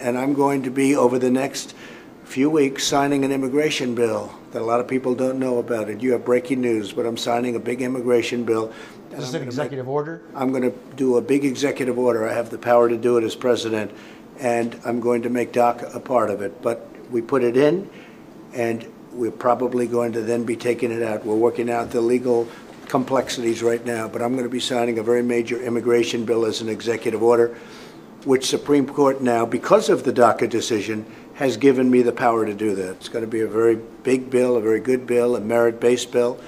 And I'm going to be, over the next few weeks, signing an immigration bill that a lot of people don't know about it. You have breaking news, but I'm signing a big immigration bill. Is this I'm an executive order? I'm going to do a big executive order. I have the power to do it as president, and I'm going to make DACA a part of it. But we put it in, and we're probably going to then be taking it out. We're working out the legal complexities right now, but I'm going to be signing a very major immigration bill as an executive order, which Supreme Court now, because of the DACA decision, has given me the power to do that. It's going to be a very big bill, a very good bill, a merit-based bill,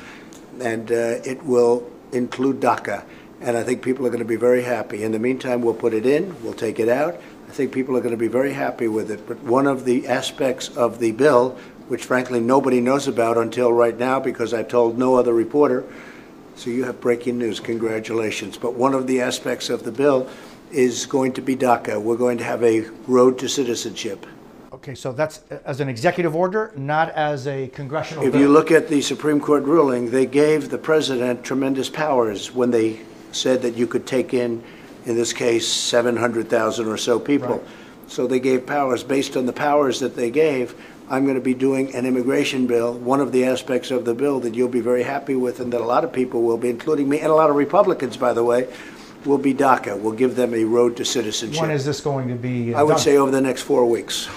and uh, it will include DACA. And I think people are going to be very happy. In the meantime, we'll put it in, we'll take it out. I think people are going to be very happy with it. But one of the aspects of the bill, which frankly nobody knows about until right now because I've told no other reporter, so you have breaking news, congratulations. But one of the aspects of the bill is going to be DACA. We're going to have a road to citizenship. Okay, so that's as an executive order, not as a congressional If bill. you look at the Supreme Court ruling, they gave the president tremendous powers when they said that you could take in, in this case, 700,000 or so people. Right. So they gave powers. Based on the powers that they gave, I'm going to be doing an immigration bill, one of the aspects of the bill that you'll be very happy with and that a lot of people will be, including me, and a lot of Republicans, by the way, will be DACA. We'll give them a road to citizenship. when is this going to be? uh, I would done? say over the next four weeks.